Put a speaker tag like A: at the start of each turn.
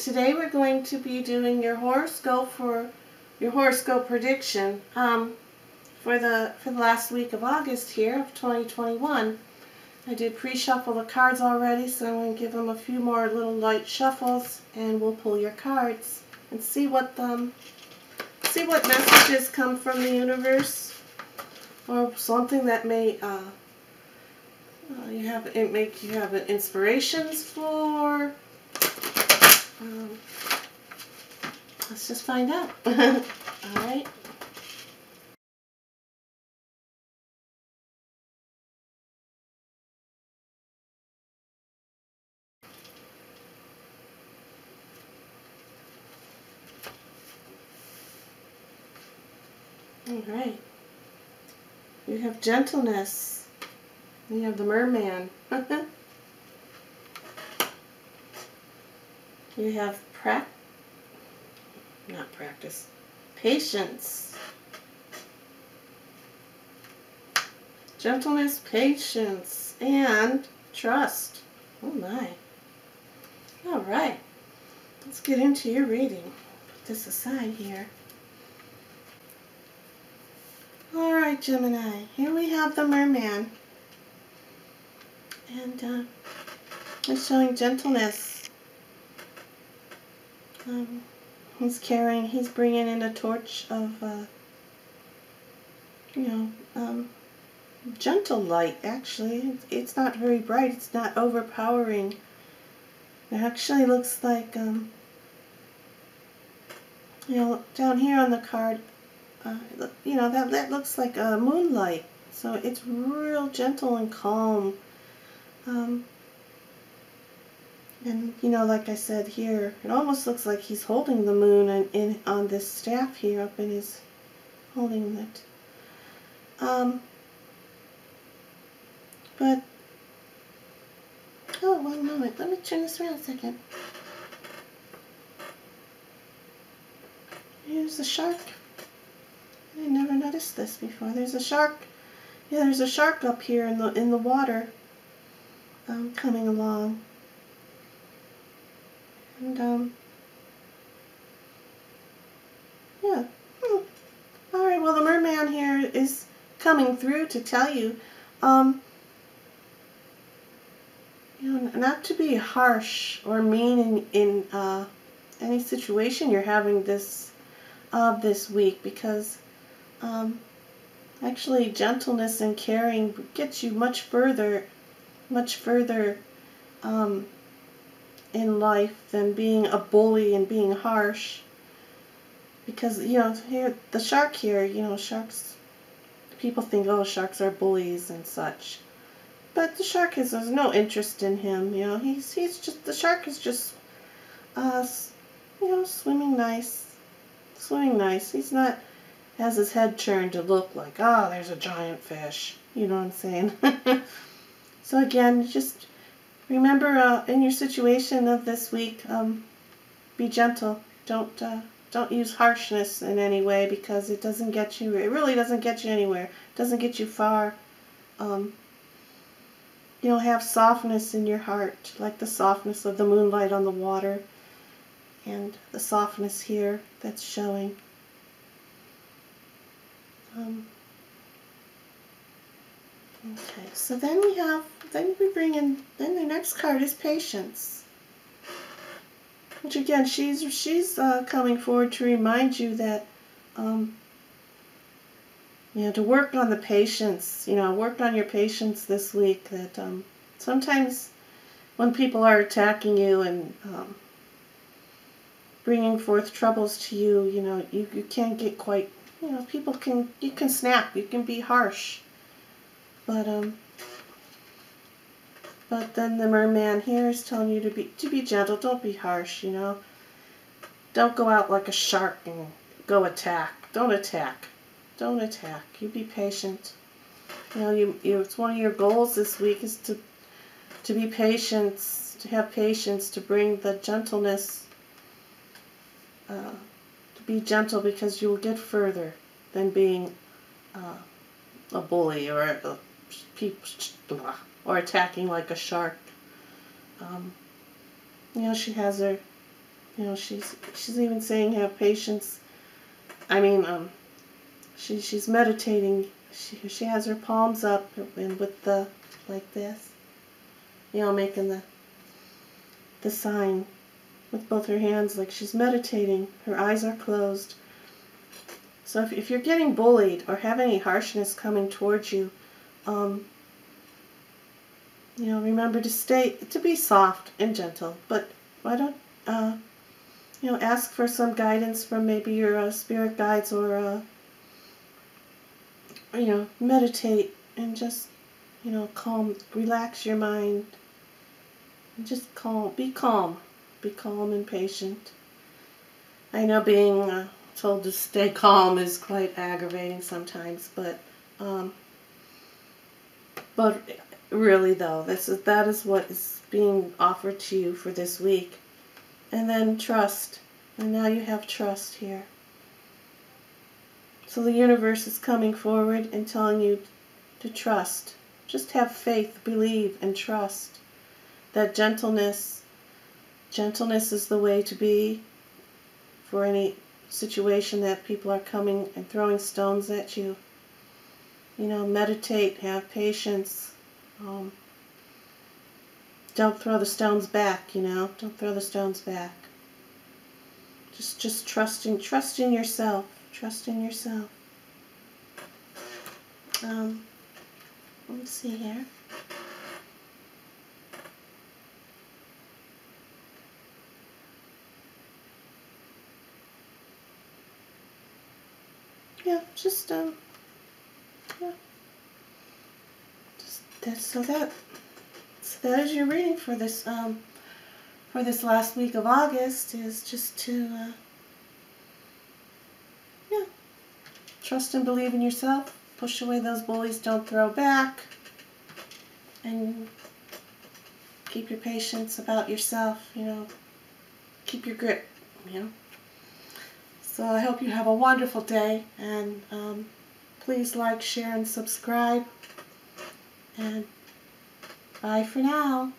A: today we're going to be doing your horoscope for your horoscope prediction um, for the for the last week of August here of 2021. I did pre-shuffle the cards already, so I'm going to give them a few more little light shuffles, and we'll pull your cards and see what um see what messages come from the universe or something that may uh, uh, you have it make you have inspirations for um, let's just find out. All right. All right. You have gentleness. You have the merman. You have prac not practice. Patience. Gentleness, patience, and trust. Oh my. All right. Let's get into your reading. Put this aside here. All right, Gemini. Here we have the merman. And uh, it's showing gentleness um, he's carrying, he's bringing in a torch of, uh, you know, um, gentle light, actually. It's not very bright, it's not overpowering. It actually looks like, um, you know, down here on the card, uh, you know, that, that looks like a moonlight. So it's real gentle and calm. Um, and, you know, like I said here, it almost looks like he's holding the moon in, in on this staff here up in his, holding it. Um, but, oh, one moment. Let me turn this around a second. Here's a shark. I never noticed this before. There's a shark. Yeah, there's a shark up here in the in the water um, coming along. And, um, yeah. Hmm. Alright, well, the merman here is coming through to tell you, um, you know, not to be harsh or mean in, in uh, any situation you're having this uh, this week because um, actually gentleness and caring gets you much further, much further um, in life than being a bully and being harsh. Because, you know, here, the shark here, you know, sharks, people think, oh, sharks are bullies and such. But the shark has, there's no interest in him, you know, he's, he's just, the shark is just, uh, you know, swimming nice, swimming nice. He's not, has his head turned to look like, ah, oh, there's a giant fish. You know what I'm saying? so again, just remember uh, in your situation of this week, um, be gentle. Don't uh, don't use harshness in any way because it doesn't get you. It really doesn't get you anywhere. It doesn't get you far. Um, you know, have softness in your heart, like the softness of the moonlight on the water, and the softness here that's showing. Um, Okay, so then we have, then we bring in, then the next card is patience. Which again, she's she's uh, coming forward to remind you that, um, you know, to work on the patience. You know, work on your patience this week. That um, sometimes when people are attacking you and um, bringing forth troubles to you, you know, you, you can't get quite, you know, people can, you can snap, you can be harsh. But um, but then the merman here is telling you to be to be gentle. Don't be harsh. You know. Don't go out like a shark and go attack. Don't attack. Don't attack. You be patient. You know, you, you it's one of your goals this week is to to be patient, to have patience, to bring the gentleness. Uh, to be gentle because you will get further than being uh, a bully or a or attacking like a shark. Um, you know, she has her, you know, she's she's even saying have patience. I mean, um, she she's meditating. She she has her palms up and with the like this, you know, making the the sign with both her hands like she's meditating. Her eyes are closed. So if, if you're getting bullied or have any harshness coming towards you, um, you know, remember to stay, to be soft and gentle. But why don't, uh, you know, ask for some guidance from maybe your uh, spirit guides or, uh, you know, meditate and just, you know, calm, relax your mind. Just calm, be calm. Be calm and patient. I know being uh, told to stay calm is quite aggravating sometimes, but um, but really though, this is that is what is being offered to you for this week. And then trust. And now you have trust here. So the universe is coming forward and telling you to trust. Just have faith, believe, and trust that gentleness Gentleness is the way to be for any situation that people are coming and throwing stones at you. You know, meditate, have patience. Um, don't throw the stones back, you know. Don't throw the stones back. Just just trust in trust in yourself. Trust in yourself. Um, let's see here. yeah, just um, yeah, just that. So that, so that is your reading for this um, for this last week of August is just to uh, yeah, trust and believe in yourself. Push away those bullies. Don't throw back, and keep your patience about yourself. You know, keep your grip. You know. So I hope you have a wonderful day and um, please like, share, and subscribe. And bye for now.